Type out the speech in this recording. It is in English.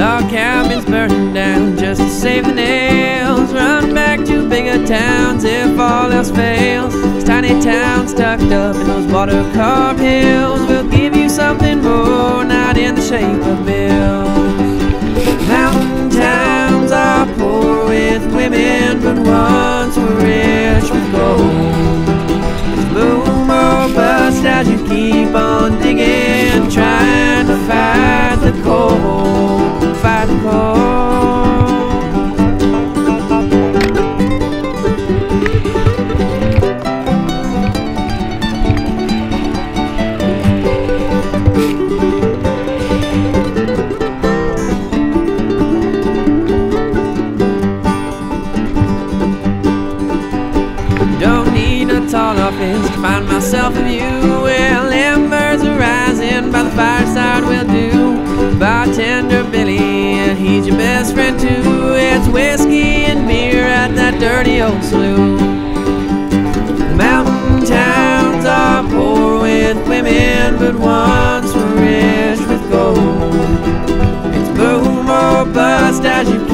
Log cabins down just to save the nails. Run back to bigger towns if all else fails. This tiny towns tucked up in those water carved hills not in tall office to find myself a view where embers are rising by the fireside will do. Bartender Billy, and he's your best friend too. It's whiskey and beer at that dirty old saloon. The Mountain towns are poor with women, but once were rich with gold. It's boom or bust as you